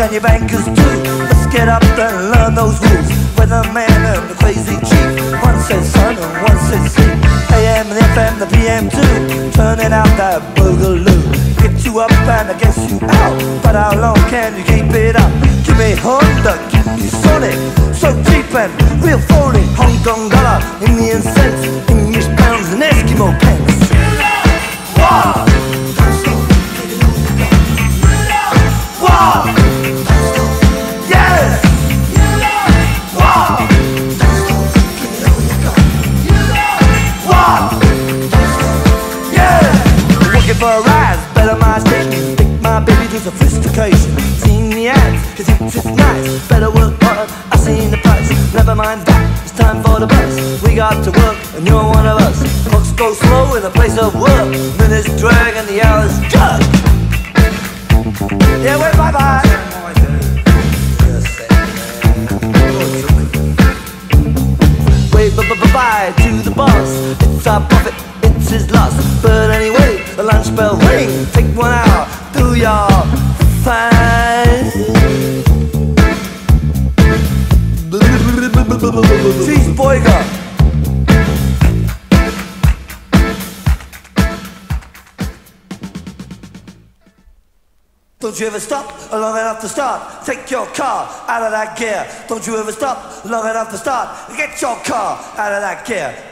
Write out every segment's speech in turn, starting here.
and your bankers too. Let's get up and learn those rules. With the man and the crazy chief. One says sun and one says sleep. AM and FM, the PM too. Turning out that boogaloo. Get you up and I guess you out. But how long can you keep it up? Give me Honda, give me Sony. So cheap and real phony. Hong Kong dollar, Indian cents, English pounds and Eskimo mind that, it's time for the bus. We got to work, and you're one of us. Clocks go slow in a place of work. Minutes drag and the hours jug. Yeah, wait, bye bye. Wave bye bye bye to the boss. It's our profit, it's his loss. But anyway, the lunch bell ring. Take one hour, Don't you ever stop long enough to start. Take your car out of that gear. Don't you ever stop long enough to start. Get your car out of that gear.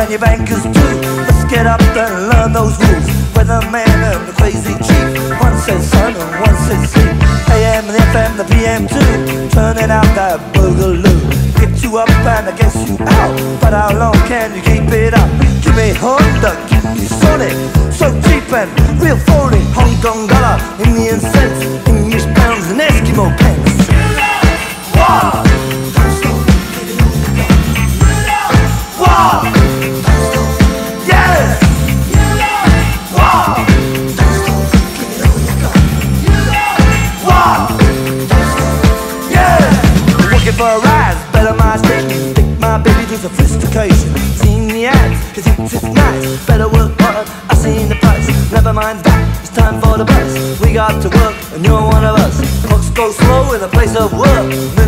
And your bankers too. Let's get up and learn those rules. Weatherman and the crazy chief. One says sun and one says sea. AM and FM, the PM too. Turning out that boogaloo. Get you up and I guess you out. But how long can you keep it up? Give me Honda, give me Sony. So cheap and real phony. Hong Kong dollar, Indian cents, English pounds and Eskimo pence. Wow! For a rise, better my station. Take my baby to sophistication. Seen the ads, cause it's, it's nice. Better work hard, I seen the price. Never mind that, it's time for the bus. We got to work, and you're one of us. Clocks go slow in the place of work.